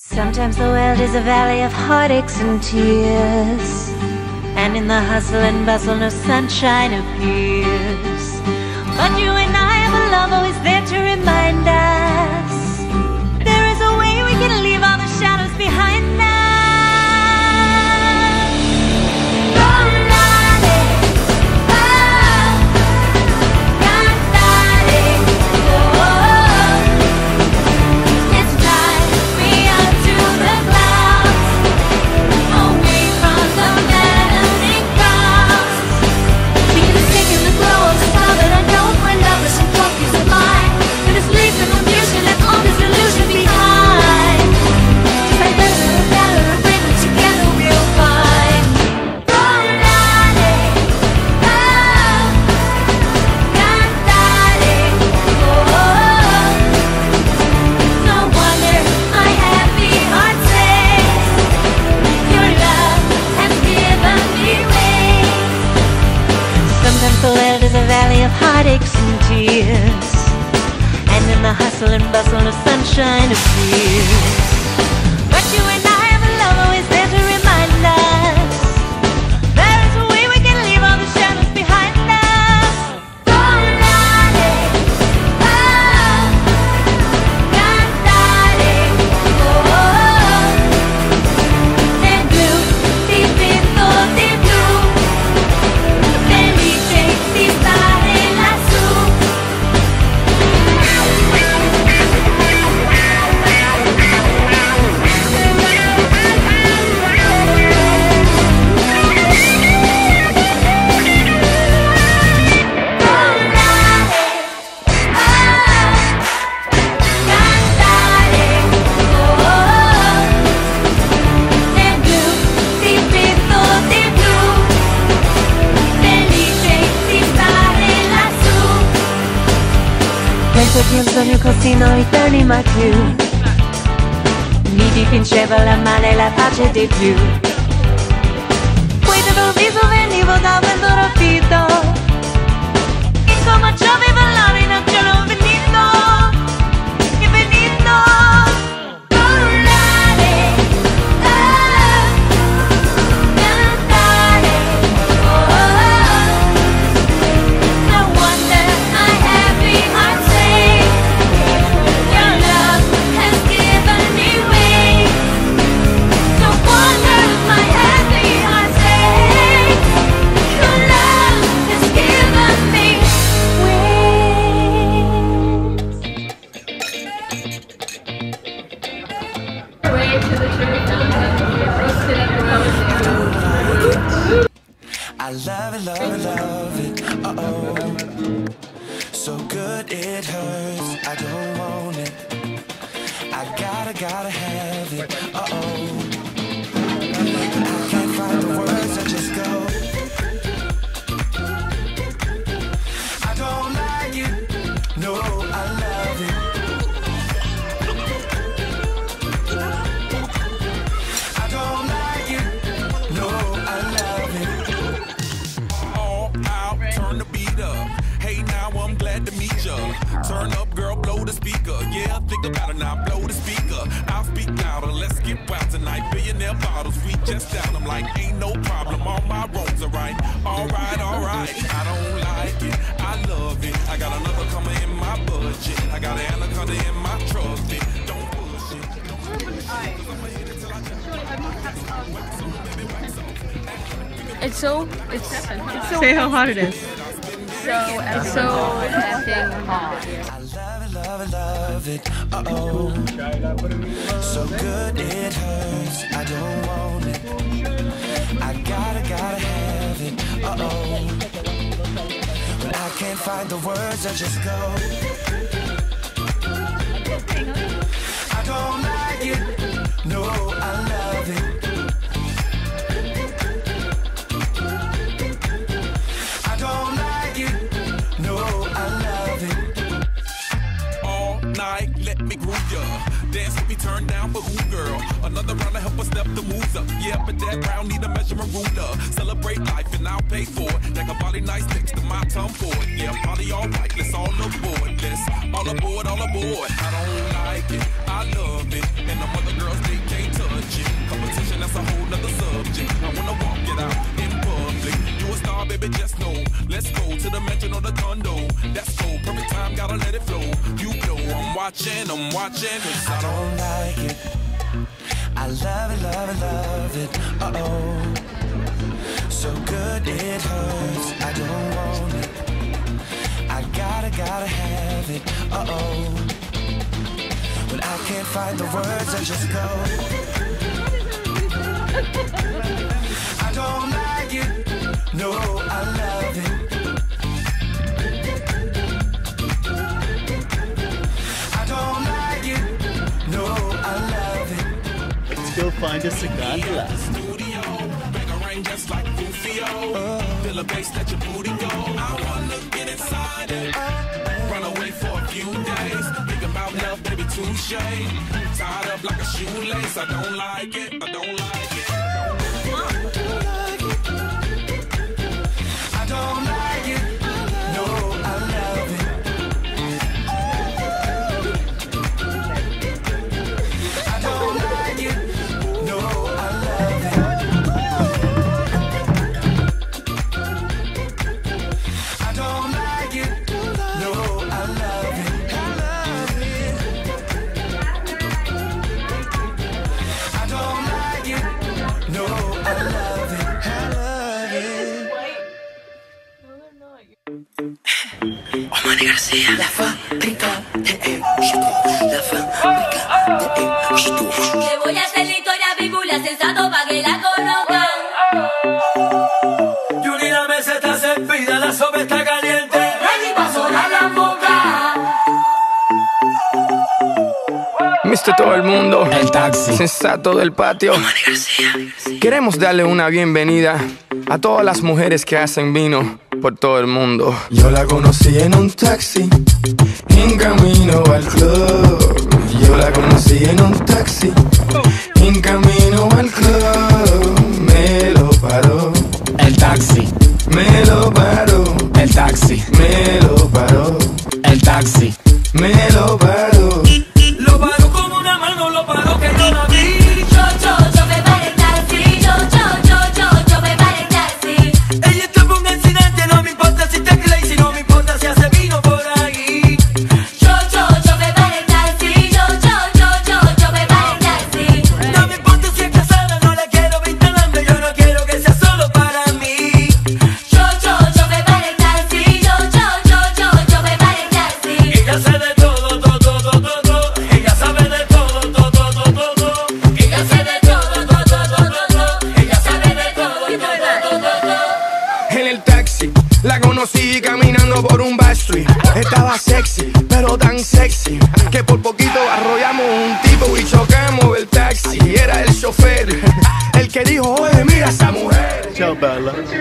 Sometimes the world is a valley of heartaches and tears. And in the hustle and bustle, no sunshine appears. But you and I have a love always there to remind us heartaches and tears. And in the hustle and bustle, no sunshine appears. But you and Quanto più il sogno costi noi t'anima più. Mi dipingeva la mano e la pace di più. Poi dove un viso venivo da Good it hurts. I don't want it. I gotta, gotta have glad to meet ya. Turn up, girl, blow the speaker. Yeah, think about it now, blow the speaker. I'll speak louder, let's get wild tonight. Billionaire bottles, we just down. I'm like, ain't no problem, all my roads are right. Alright, alright, I don't like it, I love it. I got another coming in my budget. I got an anaconda in my trusty. Don't push it. It's so it's, it's so Say how hot it is. So it's so effing hot. I love it, love it, love it. Uh oh. So good it hurts. I don't want it. I gotta, gotta have it. Uh oh. When I can't find the words, I just go. all night. Let me groove ya. Dance let me turn down for who, girl? Another round to help us step the moves up. Yeah, but that round need a measurement ruler. Celebrate life and I'll pay for it. Like a body nice next to my tongue for it. Yeah, party all right. Let's all aboard. Let's all aboard, all aboard. I don't like it. I love it. And the other girls, they can't touch it. Competition, that's a whole nother subject. I wanna baby, just know. Let's go to the mansion or the condo. That's cold, perfect time, gotta let it flow. You know, I'm watching, I'm watching. Cause I don't like it. I love it, love it, love it. Uh oh. So good it hurts. I don't want it. I gotta, gotta have it. Uh oh. When I can't find the words, I just go. I don't like it. No, I love it. I don't like it. No, I love it. Let's go find us a gondola. studio. Bang a just like Rufio. Feel a bass, let your booty go. I wanna get inside it. Run away for a few days. Think about love, baby, touche. Tied up like a shoelace. I don't like it. I don't like it. García, la fábrica de la fábrica de. Le voy a hacer la historia bíblia sensato pa' que la conozcan. Yuri, la mesa está servida, la sopa está caliente. Ready pa' sonar la boca. Mr. Todo el mundo, El taxi. sensato del patio. García, Queremos darle una bienvenida a todas las mujeres que hacen vino por todo el mundo. Yo la conocí en un taxi, en camino al club. Yo la conocí en un taxi, en camino al club. Me lo paró, El taxi, me lo paró, el taxi, me En el taxi. La conocí caminando por un